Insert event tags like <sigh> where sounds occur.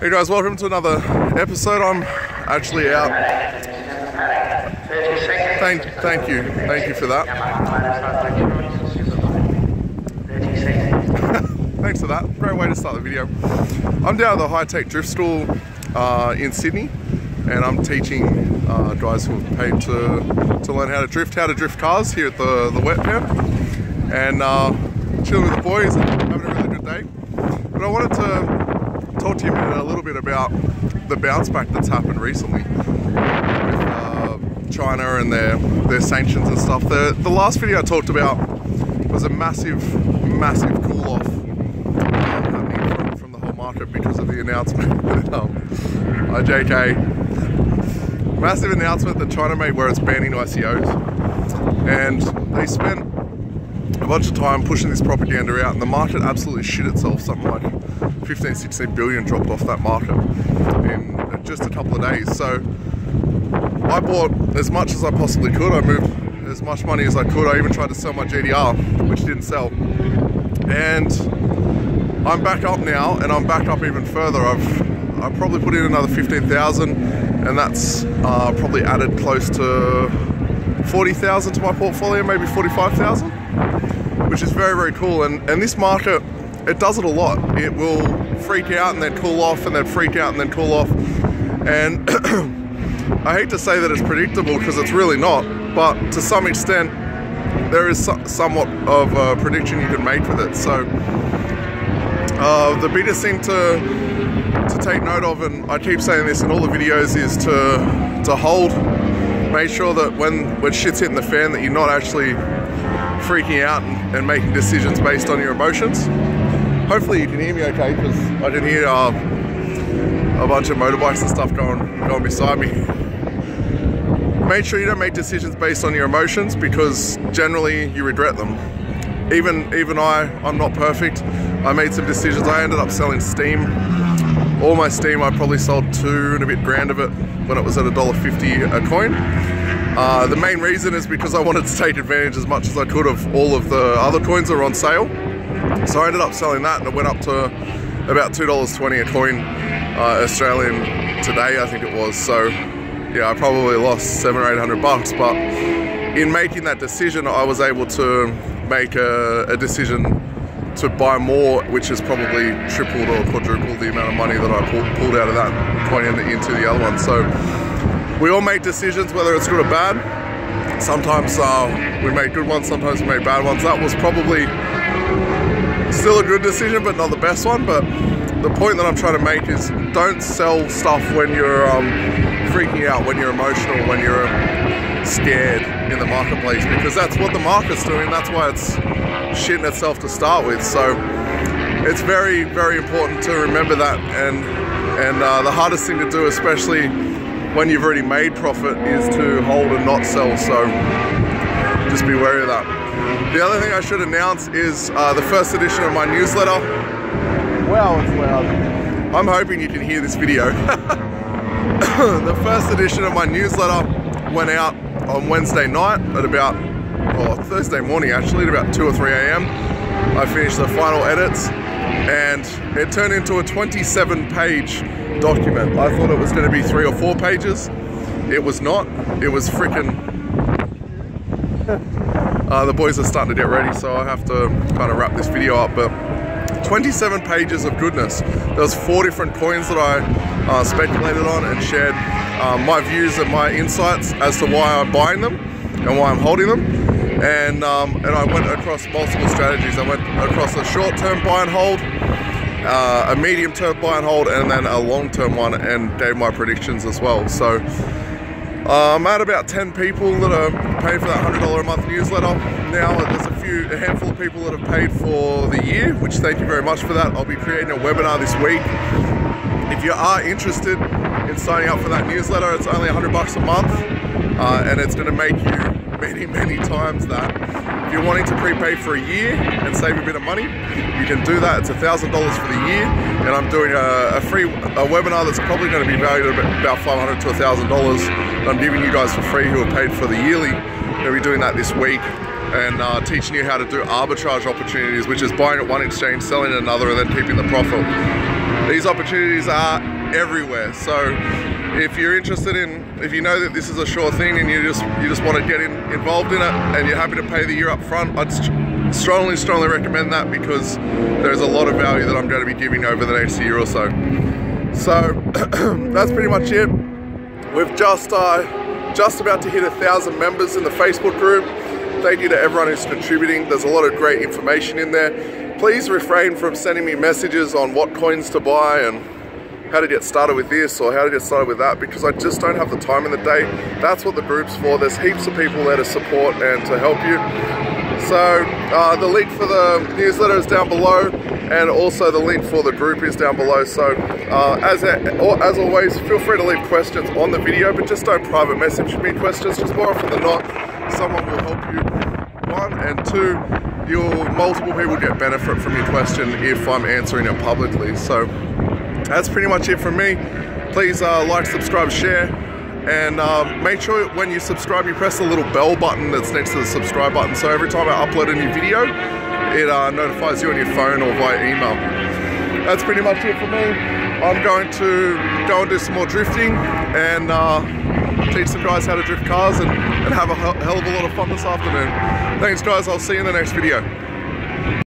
Hey guys, welcome to another episode. I'm actually out. Thank, thank you, thank you for that. <laughs> Thanks for that. Great way to start the video. I'm down at the Hi-Tec Drift School uh, in Sydney, and I'm teaching uh, guys who have paid to to learn how to drift, how to drift cars here at the the wet pen, and uh, chilling with the boys and having a really good day. But I wanted to talk to you a little bit about the bounce back that's happened recently with uh, China and their their sanctions and stuff. The the last video I talked about was a massive, massive cool off um, happening from, from, the whole market because of the announcement. <laughs> um, JK. Massive announcement that China made where it's banning ICOs, and they spent a bunch of time pushing this propaganda out, and the market absolutely shit itself. Something like 15, 16 billion dropped off that market in just a couple of days. So I bought as much as I possibly could. I moved as much money as I could. I even tried to sell my GTR, which didn't sell. And I'm back up now, and I'm back up even further. I've I probably put in another 15,000, and that's uh, probably added close to 40,000 to my portfolio, maybe 45,000 which is very, very cool. And, and this market, it does it a lot. It will freak out and then cool off and then freak out and then cool off. And <clears throat> I hate to say that it's predictable because it's really not, but to some extent, there is so somewhat of a prediction you can make with it. So uh, the biggest thing to to take note of, and I keep saying this in all the videos, is to to hold. Make sure that when when shit's hitting the fan, that you're not actually freaking out and, and, making decisions based on your emotions. Hopefully you can hear me okay because I can hear uh, a bunch of motorbikes and stuff going, going beside me. Make sure you don't make decisions based on your emotions because generally you regret them. Even even I, I'm not perfect. I made some decisions. I ended up selling Steem. All my Steem, I probably sold two and a bit grand of it when it was at a dollar fifty a coin. Uh, the main reason is because I wanted to take advantage as much as I could of all of the other coins that are on sale. So I ended up selling that and it went up to about $2.20 a coin uh, Australian today, I think it was. So yeah, I probably lost seven or 800 bucks, but in making that decision, I was able to make a, a decision to buy more, which has probably tripled or quadrupled the amount of money that I pulled, out of that coin into the other one. So we all make decisions, whether it's good or bad. Sometimes uh, we make good ones, sometimes we make bad ones. That was probably still a good decision, but not the best one. But the point that I'm trying to make is don't sell stuff when you're um, freaking out, when you're emotional, when you're scared in the marketplace, because that's what the market's doing. That's why it's shitting itself to start with. So it's very, very important to remember that. And and uh, the hardest thing to do, especially when you've already made profit is to hold and not sell. So just be wary of that. The other thing I should announce is uh, the first edition of my newsletter. Wow, it's loud. I'm hoping you can hear this video. <laughs> the first edition of my newsletter went out on Wednesday night at about, or Thursday morning actually, at about 2 or 3 a.m. I finished the final edits and it turned into a 27 page document. I thought it was going to be three or four pages. It was not. It was freaking. Uh, the boys are starting to get ready, so I have to kind of wrap this video up. But 27 pages of goodness. There was four different coins that I uh, speculated on and shared uh, my views and my insights as to why I'm buying them and why I'm holding them. And um, and I went across multiple strategies. I went across a short-term buy and hold, uh, a medium term buy and hold, and then a long term one, and gave my predictions as well. So I'm at about 10 people that are paying for that $100 a month newsletter. Now there's a few, a handful of people that have paid for the year, which thank you very much for that. I'll be creating a webinar this week. If you are interested in signing up for that newsletter, it's only 100 bucks a month, uh, and it's going to make you many, many times that. If you're wanting to prepay for a year and save a bit of money, you can do that. It's $1,000 for the year, and I'm doing a, a, free a webinar that's probably going to be valued at about 500 to $1,000. I'm giving you guys for free who are paid for the yearly. I'm going to be doing that this week and uh, teaching you how to do arbitrage opportunities, which is buying at one exchange, selling at another, and then keeping the profit. these opportunities are everywhere. So if you're interested in, if you know that this is a sure thing and you just you just want to get in, involved in it and you're happy to pay the year up front, I'd strongly, strongly recommend that because there's a lot of value that I'm going to be giving over the next year or so. So <clears throat> that's pretty much it. We've just uh, just about to hit a thousand members in the Facebook group. Thank you to everyone who's contributing. There's a lot of great information in there. Please refrain from sending me messages on what coins to buy and how to get started with this or how to get started with that because I just don't have the time in the day. That's what the group's for. There's heaps of people there to support and to help you. So uh, the link for the newsletter is down below and also the link for the group is down below. So uh, as, a, as always, feel free to leave questions on the video, but just don't private message me questions. Just more often than not, someone will help you, one, and two, you'll, multiple people get benefit from your question if I'm answering it publicly. So that's pretty much it from me. Please uh, like, subscribe, share, and uh, make sure when you subscribe you press the little bell button that's next to the subscribe button so every time I upload a new video it uh, notifies you on your phone or via email. That's pretty much it for me. I'm going to go and do some more drifting and uh, teach some guys how to drift cars and, and have a hell of a lot of fun this afternoon. Thanks guys, I'll see you in the next video.